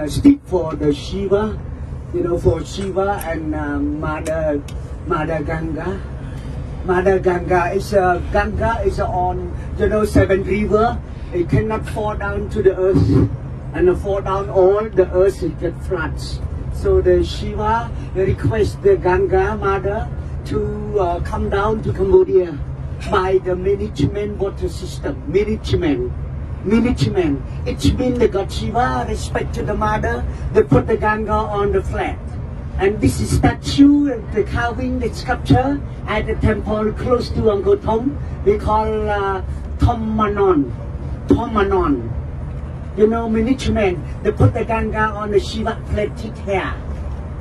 uh, stick for the Shiva, you know, for Shiva and uh, Mother, Mother Ganga. Mother Ganga is uh, Ganga is on you know seven river. It cannot fall down to the earth, and fall down all the earth it get floods. So the Shiva request the Ganga Mother to uh, come down to Cambodia by the management water system. Management. Management. It means the God Shiva respect to the mother. They put the Ganga on the flat. And this is statue, the carving, the sculpture at the temple close to Angkor Thom. We call uh, Thommanon. Thom Manon. You know, management, they put the Ganga on the Shiva plaited hair.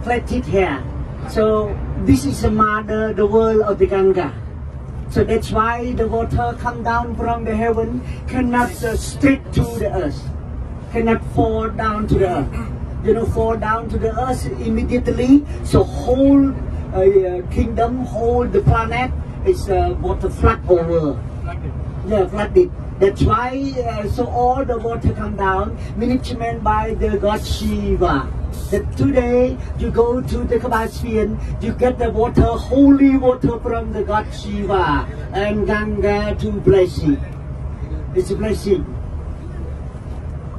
Plaited hair. So this is the mother, the world of the Ganga. So that's why the water come down from the heaven, cannot uh, straight to the earth, cannot fall down to the earth. You know, fall down to the earth immediately. So whole uh, kingdom, whole the planet is uh, water flood over. Yeah, flooded. That's why, uh, so all the water come down, management by the god Shiva. That today you go to the Kbal Spean, you get the water, holy water from the god Shiva and Ganga to bless it. It's a blessing.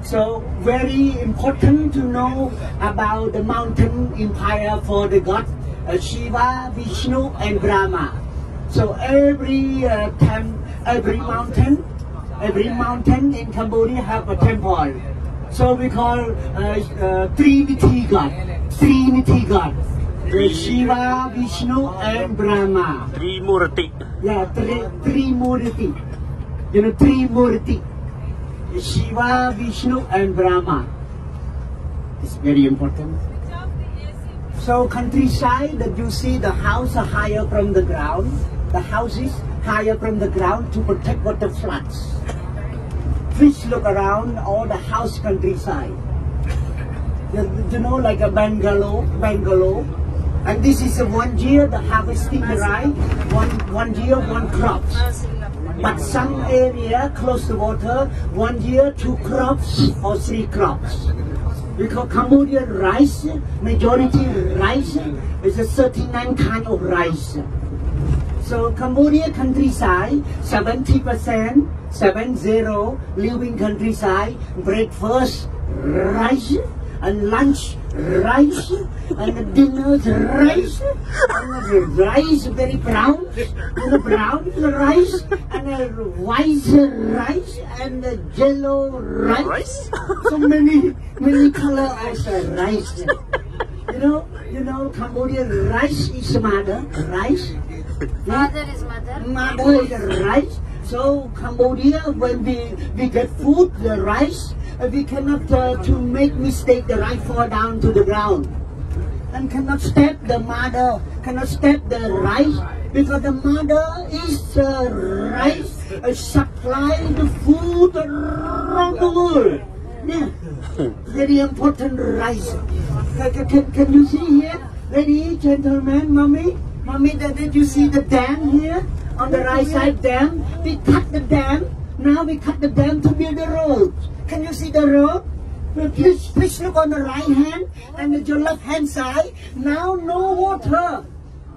So very important to know about the mountain empire for the god uh, Shiva, Vishnu and Brahma. So every uh, tem- every mountain, every mountain in Cambodia have a temple. So we call uh, uh, Trinity God, Trinity God. Shiva, Vishnu and Brahma. Trimurti. Yeah, three, three Murti. You know, three Murti. Shiva, Vishnu and Brahma. It's very important. So countryside that you see the house are higher from the ground. The houses higher from the ground to protect water floods. Please look around all the house countryside. You, you know like a bungalow, bungalow. And this is a one year the harvesting the rice, one one year one crops. But some area close to water, one year two crops or three crops. Because Cambodian rice, majority rice is a 39 kind of rice. So Cambodia countryside, 70%, 70 living countryside, breakfast, rice, and lunch, rice, and the dinner's rice, and the rice very brown, and the brown rice, and the white rice, and the yellow rice. Rice? So many, many color the rice. You know, you know, Cambodian rice is mother, rice. Father is mother. Mother is rice. So Cambodia, when we, we get food, the rice, uh, we cannot uh, to make mistake the rice fall down to the ground. And cannot step the mother, cannot step the rice because the mother is uh, rice uh, supply the food around the world. Yeah. Very important rice. Can, can, can you see here, ladies, gentlemen, mommy? Mommy, did did you see the dam here? On the right side dam? We cut the dam. Now we cut the dam to build the road. Can you see the road? Please, please look on the right hand and your left hand side. Now no water.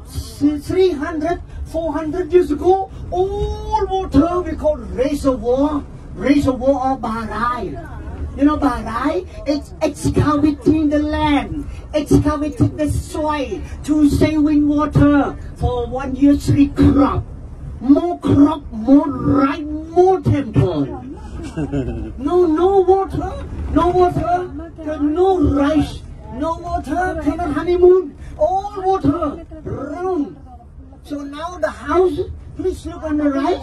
S- 300, 400 years ago, all water we call reservoir, reservoir or barai. You know barai? It's excavating the land, excavating the soil to saving water for one year three crop. More crop, more rice, more temple. No, no water, no water, no rice, no water, cannot honeymoon, all water, round. So now the house, please look on the right,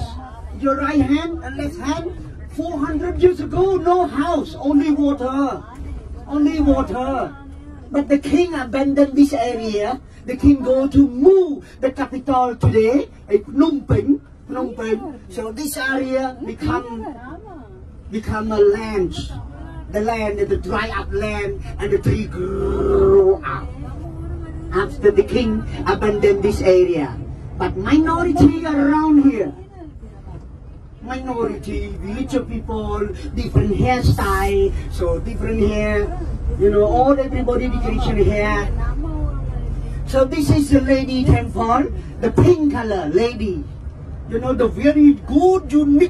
your right hand and left hand. 400 years ago, no house, only water, only water. But the king abandoned this area. The king go to move the capital today, at Phnom Penh, Phnom Penh. So this area become become a land. The land, the dry up land, and the tree grow up. After the king abandoned this area. But minority around here. Minority, village people, different hairstyle, so different hair. You know, all everybody decoration hair. So this is the lady temple, the pink color lady. You know, the very good, mix